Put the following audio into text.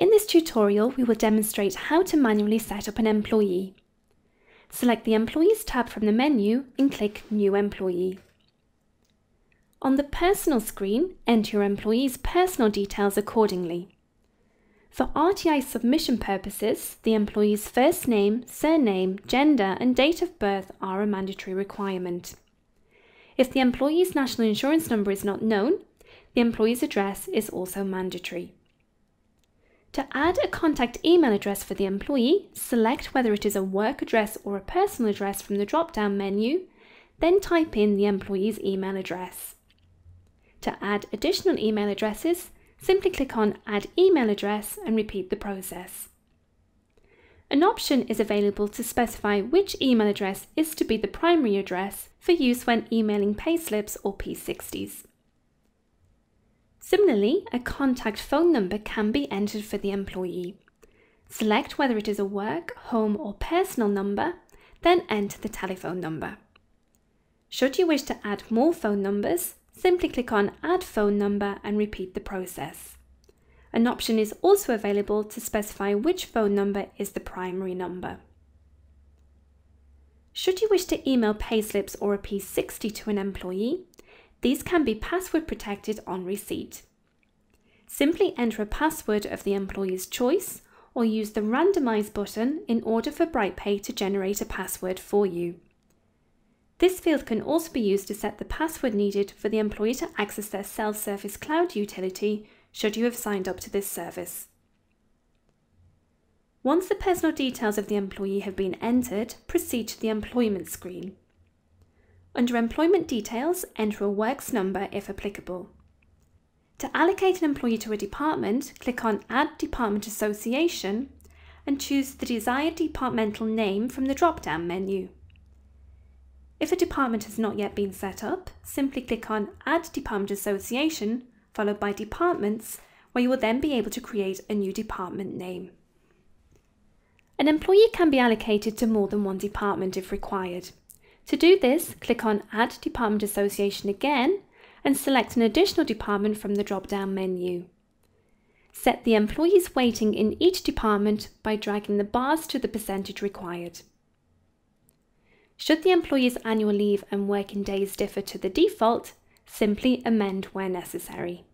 In this tutorial, we will demonstrate how to manually set up an employee. Select the Employees tab from the menu and click New Employee. On the Personal screen, enter your employee's personal details accordingly. For RTI submission purposes, the employee's first name, surname, gender and date of birth are a mandatory requirement. If the employee's national insurance number is not known, the employee's address is also mandatory. To add a contact email address for the employee, select whether it is a work address or a personal address from the drop-down menu, then type in the employee's email address. To add additional email addresses, simply click on Add Email Address and repeat the process. An option is available to specify which email address is to be the primary address for use when emailing payslips or P60s. Similarly, a contact phone number can be entered for the employee. Select whether it is a work, home or personal number, then enter the telephone number. Should you wish to add more phone numbers, simply click on Add Phone Number and repeat the process. An option is also available to specify which phone number is the primary number. Should you wish to email payslips or a P60 to an employee, these can be password protected on receipt. Simply enter a password of the employee's choice or use the Randomize button in order for BrightPay to generate a password for you. This field can also be used to set the password needed for the employee to access their self-service cloud utility should you have signed up to this service. Once the personal details of the employee have been entered, proceed to the employment screen. Under Employment Details, enter a works number if applicable. To allocate an employee to a department, click on Add Department Association and choose the desired departmental name from the drop-down menu. If a department has not yet been set up, simply click on Add Department Association, followed by Departments, where you will then be able to create a new department name. An employee can be allocated to more than one department if required. To do this, click on Add Department Association again and select an additional department from the drop-down menu. Set the employees weighting in each department by dragging the bars to the percentage required. Should the employee's annual leave and working days differ to the default, simply amend where necessary.